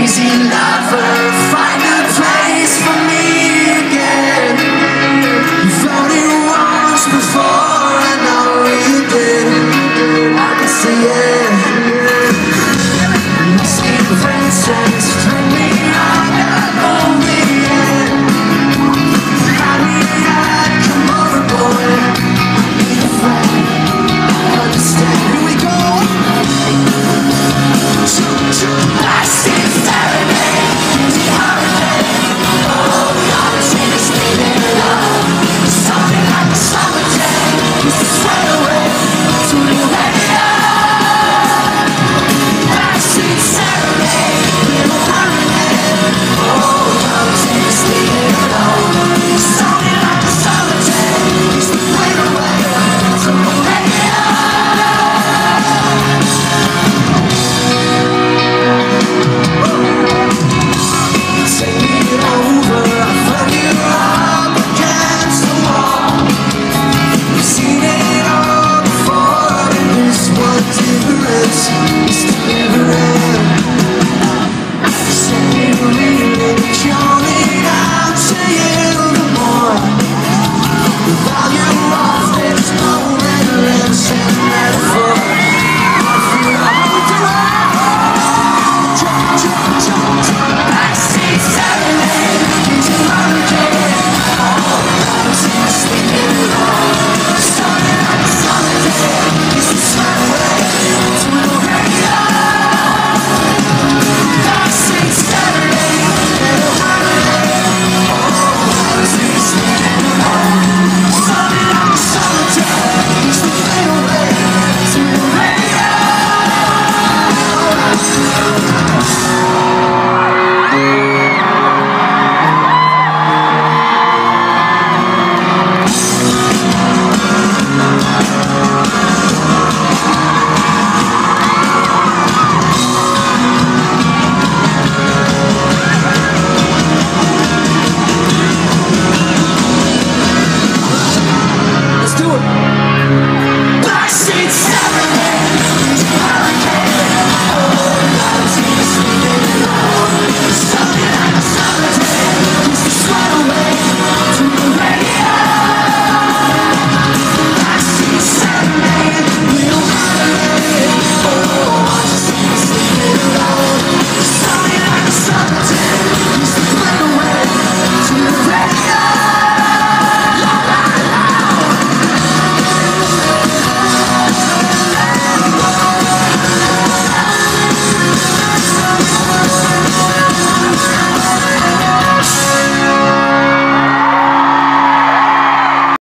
crazy life. Ocean